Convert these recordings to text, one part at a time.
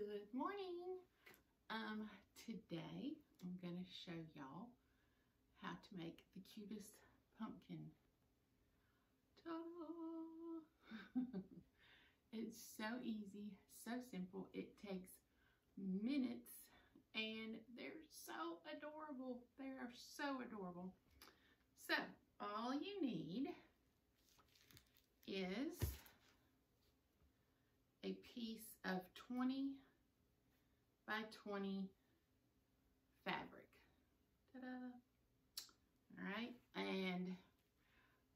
Good morning. Um, today I'm going to show y'all how to make the cutest pumpkin. It's so easy, so simple. It takes minutes and they're so adorable. They are so adorable. So all you need is a piece of 20 by 20 fabric. All right, and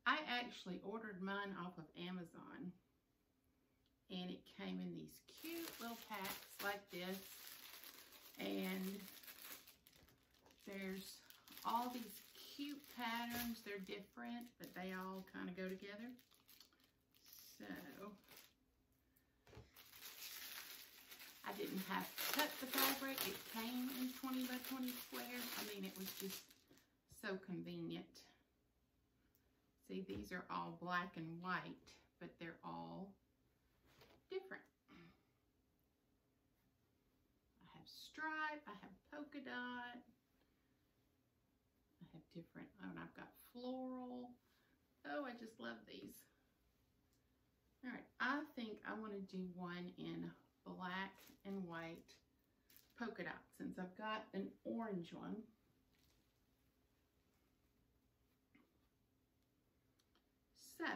I actually ordered mine off of Amazon and it came in these cute little packs like this and there's all these cute patterns. They're different, but they all kind of go together. So I didn't have to cut the fabric. It came in 20 by 20 squares. I mean, it was just so convenient. See, these are all black and white, but they're all different. I have stripe, I have polka dot, I have different, oh, and I've got floral. Oh, I just love these. All right, I think I want to do one in black and white polka dot since I've got an orange one. So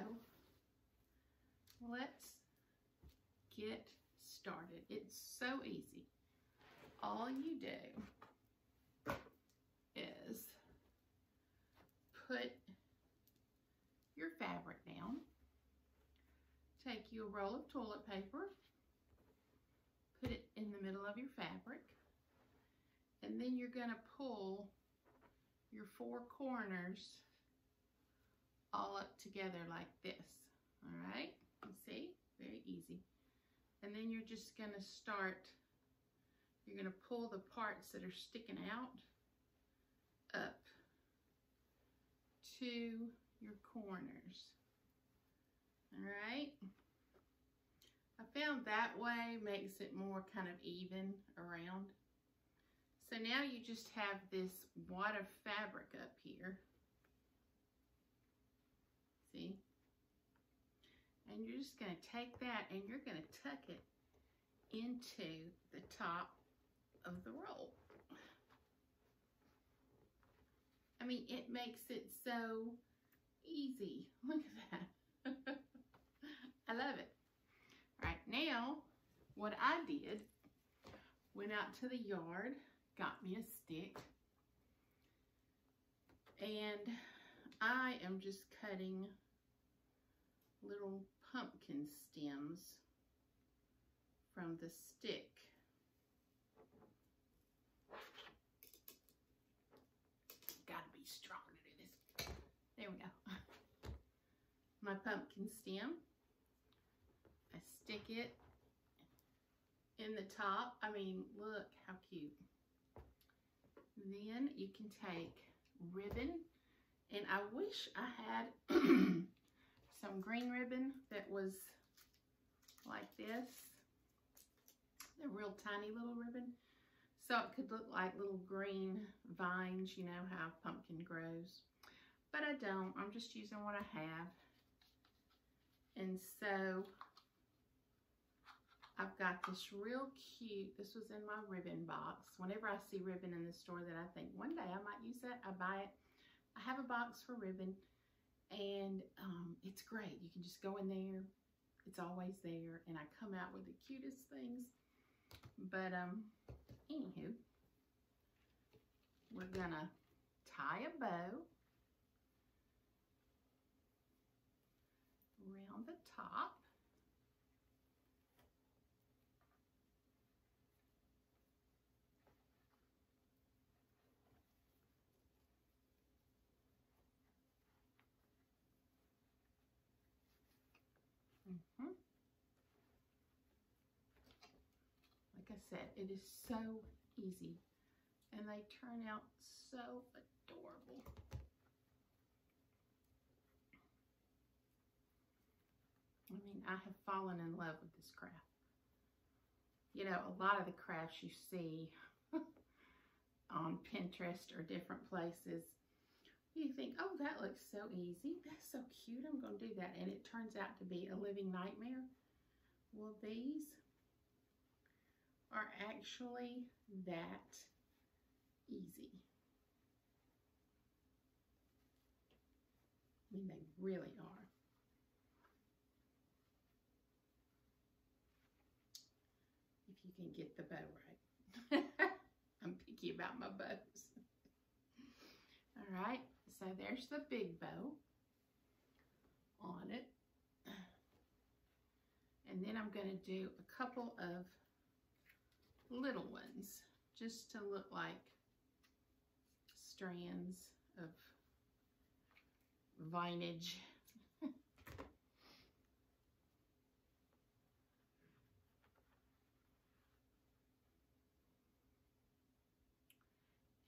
let's get started. It's so easy. All you do is put your fabric down, take you a roll of toilet paper, put it in the middle of your fabric, and then you're going to pull your four corners all up together like this. All right, you see, very easy. And then you're just going to start, you're going to pull the parts that are sticking out up to your corners. All right. I found that way makes it more kind of even around. So now you just have this wad of fabric up here. See? And you're just going to take that and you're going to tuck it into the top of the roll. I mean, it makes it so easy. Look at that. I love it. Right, now what I did, went out to the yard, got me a stick, and I am just cutting little pumpkin stems from the stick. Gotta be strong to do this. There we go. My pumpkin stem. Stick it in the top. I mean, look how cute. Then you can take ribbon, and I wish I had some green ribbon that was like this. A real tiny little ribbon. So it could look like little green vines, you know how pumpkin grows. But I don't, I'm just using what I have. And so I've got this real cute, this was in my ribbon box. Whenever I see ribbon in the store that I think one day I might use that, I buy it. I have a box for ribbon and um, it's great. You can just go in there. It's always there. And I come out with the cutest things. But um, anywho, we're gonna tie a bow around the top. -hmm. Like I said, it is so easy and they turn out so adorable. I mean, I have fallen in love with this craft. you know, a lot of the crafts you see on Pinterest or different places, you think, oh, that looks so easy. That's so cute. I'm going to do that. And it turns out to be a living nightmare. Well, these are actually that easy. I mean, they really are. If you can get the bow right. I'm picky about my bows. All right, so there's the big bow on it. And then I'm going to do a couple of little ones just to look like strands of vinage.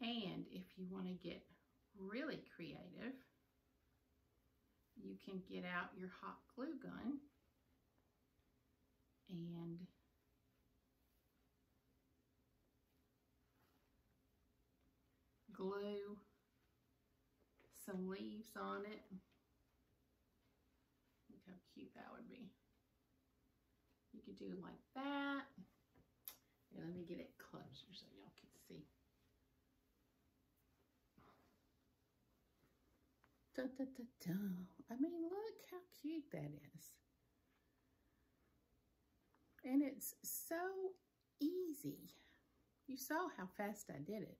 and if you want to get really creative, you can get out your hot glue gun and glue some leaves on it. Look how cute that would be. You could do it like that. Let me get it closer so y'all can see. Da, da, da, da. I mean, look how cute that is. And it's so easy. You saw how fast I did it.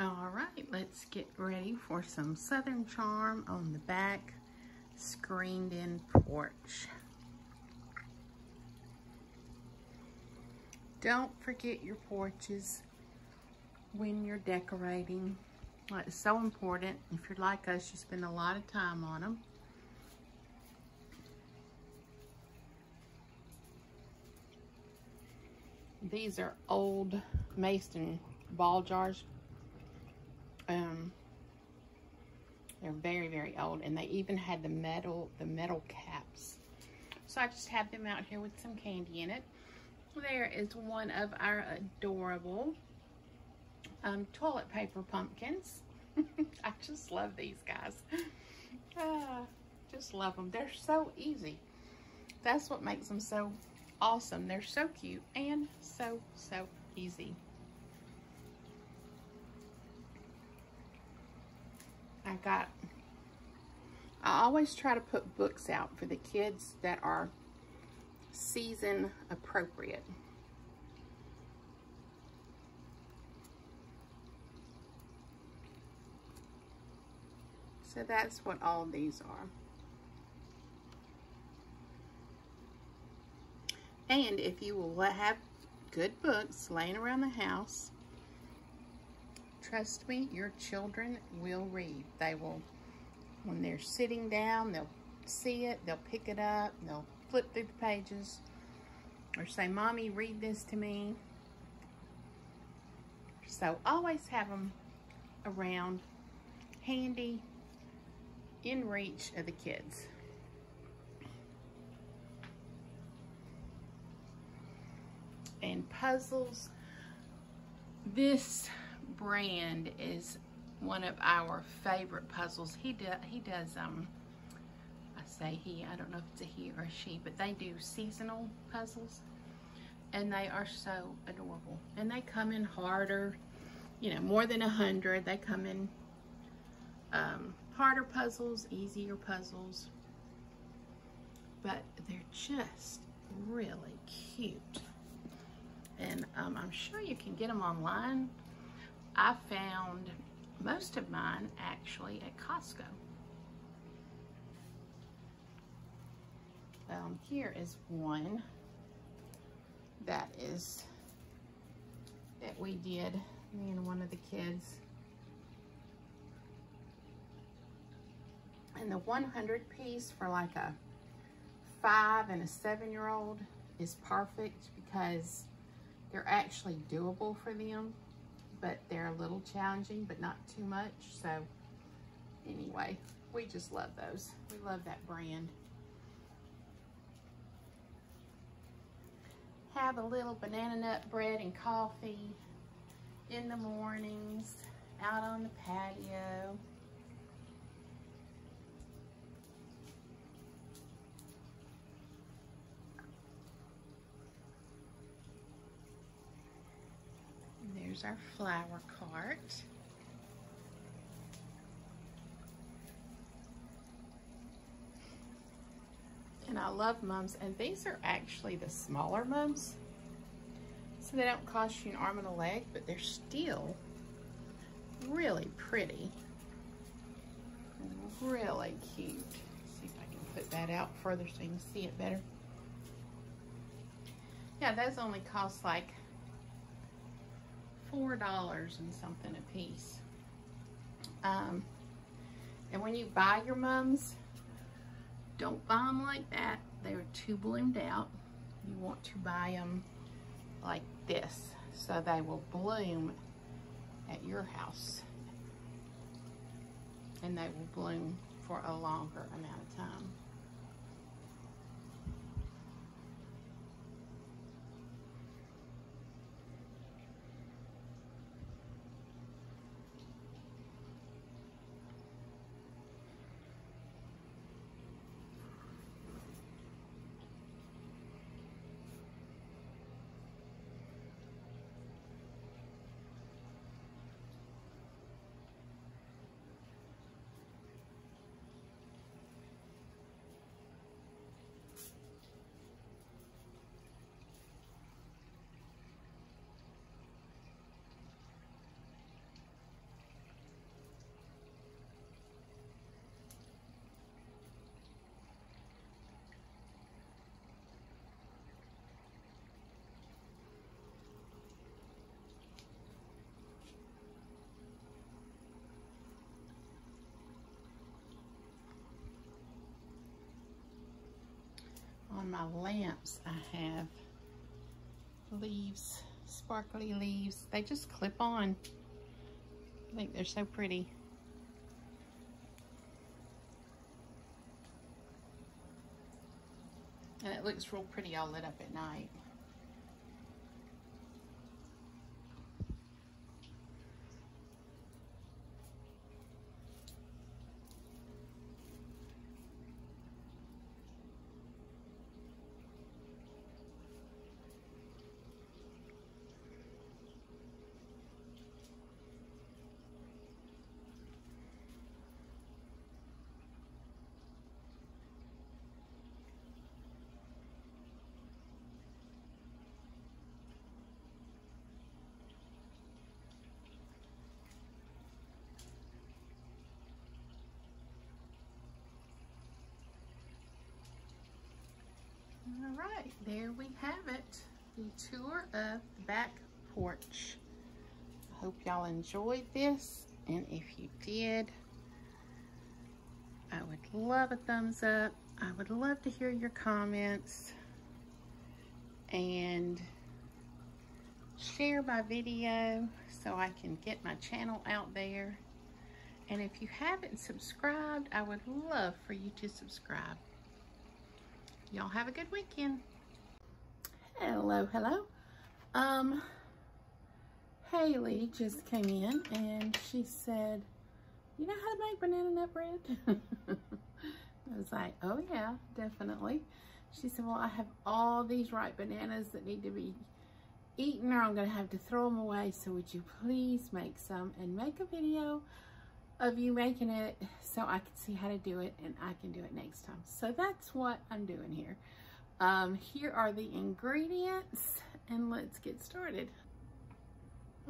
All right, let's get ready for some Southern Charm on the back screened in porch. Don't forget your porches when you're decorating. It's so important. If you're like us, you spend a lot of time on them. These are old mason ball jars um, they're very, very old, and they even had the metal, the metal caps. So I just have them out here with some candy in it. There is one of our adorable um, toilet paper pumpkins. I just love these guys. Ah, just love them. They're so easy. That's what makes them so awesome. They're so cute and so, so easy. I got, I always try to put books out for the kids that are season appropriate. So that's what all these are. And if you will have good books laying around the house, Trust me, your children will read. They will, when they're sitting down, they'll see it, they'll pick it up, they'll flip through the pages, or say, Mommy, read this to me. So always have them around, handy, in reach of the kids. And puzzles. This brand is one of our favorite puzzles. He does, he does, um, I say he, I don't know if it's a he or a she, but they do seasonal puzzles. And they are so adorable. And they come in harder, you know, more than a hundred. They come in um, harder puzzles, easier puzzles. But they're just really cute. And um, I'm sure you can get them online. I found most of mine actually at Costco. Um, here is one that is that we did, me and one of the kids. And the 100 piece for like a five and a seven year old is perfect because they're actually doable for them but they're a little challenging, but not too much. So anyway, we just love those. We love that brand. have a little banana nut bread and coffee in the mornings out on the patio. There's our flower cart. And I love mums, and these are actually the smaller mums. So they don't cost you an arm and a leg, but they're still really pretty. Really cute. Let's see if I can put that out further so you can see it better. Yeah, those only cost like four dollars and something a piece. Um, and when you buy your mums, don't buy them like that. They're too bloomed out. You want to buy them like this so they will bloom at your house and they will bloom for a longer amount of time. on my lamps I have leaves, sparkly leaves. They just clip on. I think they're so pretty. And it looks real pretty all lit up at night. All right, there we have it. The tour of the back porch. I hope y'all enjoyed this. And if you did, I would love a thumbs up. I would love to hear your comments. And share my video so I can get my channel out there. And if you haven't subscribed, I would love for you to subscribe. Y'all have a good weekend. Hello, hello. Um, Haley just came in and she said, you know how to make banana nut bread? I was like, oh yeah, definitely. She said, well, I have all these ripe bananas that need to be eaten or I'm going to have to throw them away. So would you please make some and make a video of you making it so I can see how to do it and I can do it next time. So that's what I'm doing here. Um, here are the ingredients and let's get started.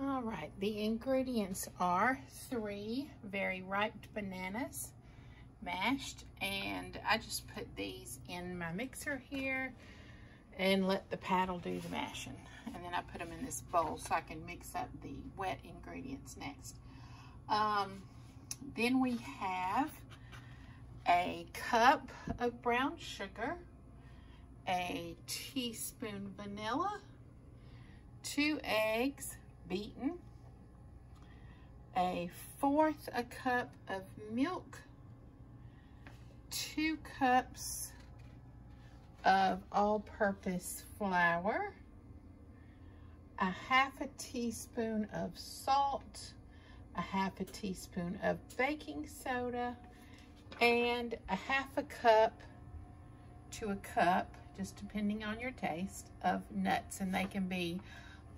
All right, the ingredients are three very ripe bananas mashed and I just put these in my mixer here and let the paddle do the mashing. And then I put them in this bowl so I can mix up the wet ingredients next. Um, then we have a cup of brown sugar, a teaspoon vanilla, two eggs beaten, a fourth a cup of milk, two cups of all-purpose flour, a half a teaspoon of salt, a half a teaspoon of baking soda, and a half a cup to a cup, just depending on your taste, of nuts. And they can be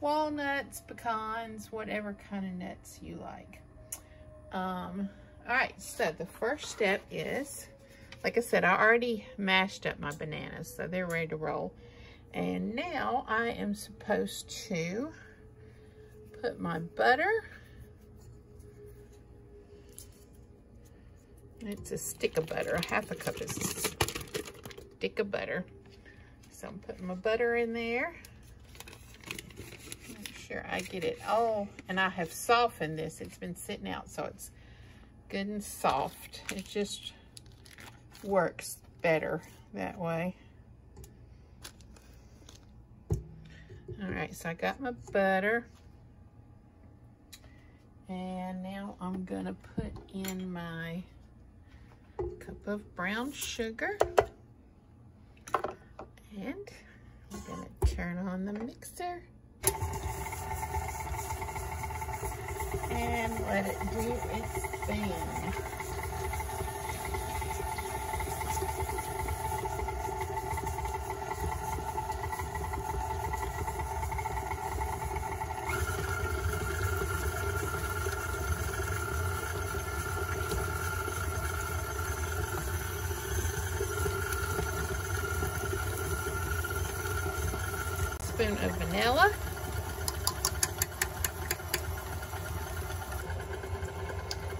walnuts, pecans, whatever kind of nuts you like. Um, all right, so the first step is, like I said, I already mashed up my bananas, so they're ready to roll. And now I am supposed to put my butter. It's a stick of butter. A half a cup is a stick of butter. So I'm putting my butter in there. Make sure I get it all. And I have softened this. It's been sitting out so it's good and soft. It just works better that way. All right, so I got my butter. And now I'm gonna put in my cup of brown sugar. And I'm gonna turn on the mixer. And let it do its thing. teaspoon of vanilla.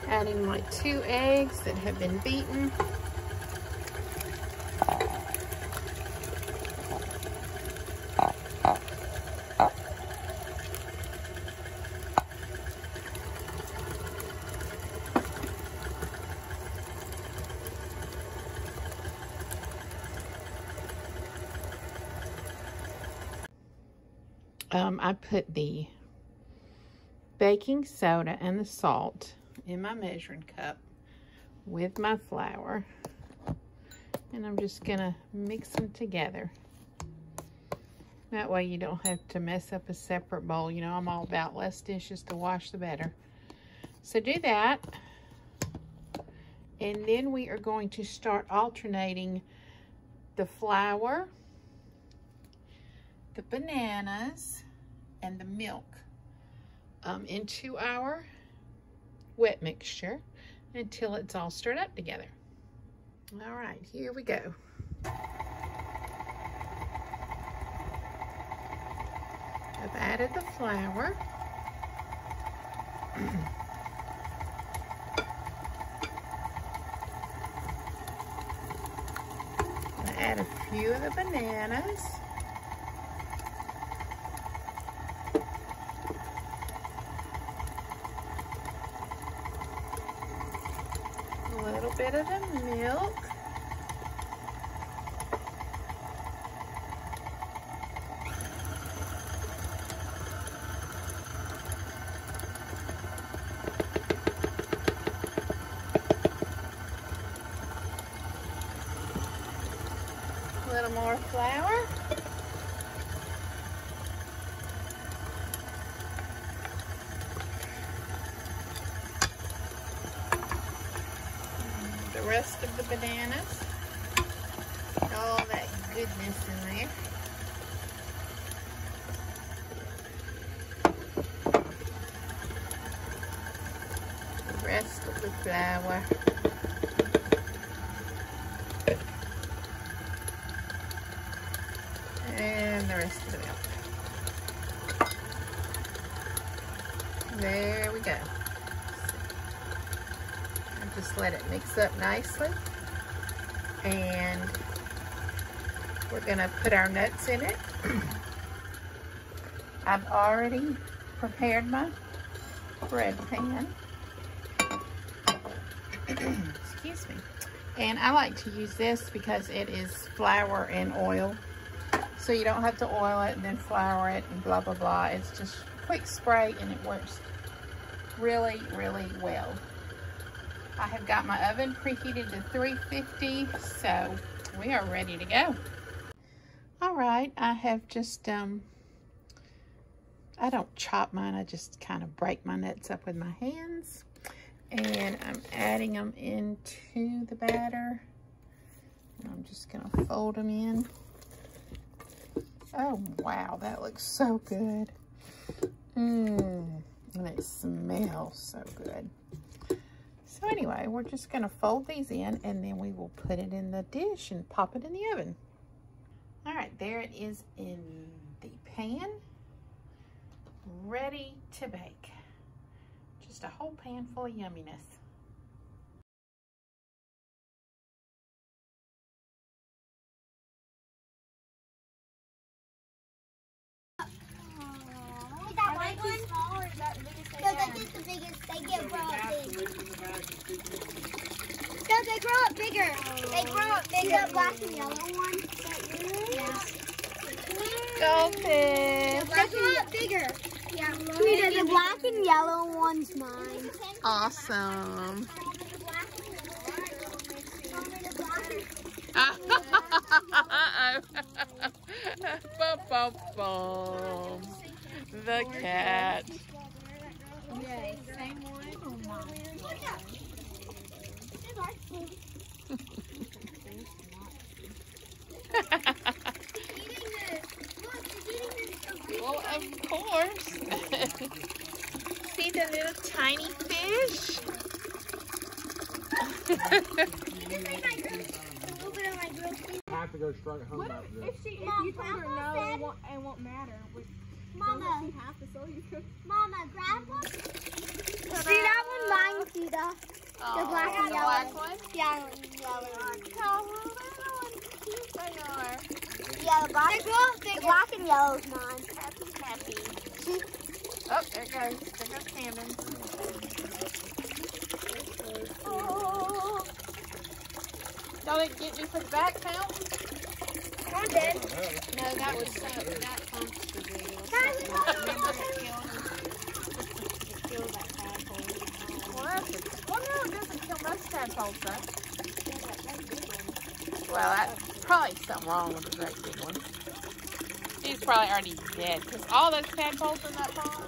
Adding my two eggs that have been beaten. um, I put the baking soda and the salt in my measuring cup with my flour. And I'm just to mix them together. That way you don't have to mess up a separate bowl. You know, I'm all about less dishes to wash, the better. So do that. And then we are going to start alternating the flour the bananas and the milk um, into our wet mixture until it's all stirred up together. All right, here we go. I've added the flour. add a few of the bananas. bit of the milk. A little more flour. rest of the bananas. All that goodness in there. The rest of the flour. And the rest of the milk. There we go. Just let it mix up nicely. And we're gonna put our nuts in it. I've already prepared my bread pan. Excuse me. And I like to use this because it is flour and oil. So you don't have to oil it and then flour it and blah, blah, blah. It's just quick spray and it works really, really well. I have got my oven preheated to 350, so we are ready to go. All right, I have just um, I don't chop mine. I just kind of break my nuts up with my hands. And I'm adding them into the batter. I'm just going to fold them in. Oh, wow. That looks so good. Mmm. And it smells so good. So anyway, we're just going to fold these in and then we will put it in the dish and pop it in the oven. All right, there it is in the pan, ready to bake. Just a whole pan full of yumminess. they get grow up bigger. They grow up bigger. The black and yellow one. Yeah. Goldfish. They grow up bigger. Yeah. The black and yellow one's mine. Awesome. bum, bum, bum. The cat. Yay. Same one. well, of course. See the little tiny fish? I have to go straight home What after if, this. if she, if Mom, you told her no, said- it won't, it won't matter. Would, Mama, she have to sell you? Mama, Grandpa. See that one, mine, Tita. Oh, black and the yellow. black one? Yeah, yellow. Oh, little and cute they are. Yeah, the black. They grow up. The black and yellow's mine. Happy, happy. See? Oh, there it goes. There goes Camden. Oh. Y'all didn't get me for the back fountain? I'm dead. No, that was so, that pump's the deal. Guys, Remember it killed Well, that's a, well, no, it doesn't kill most tadpoles, though. Well, that's probably something wrong with the great big one. He's probably already dead, because all those tadpoles in that pond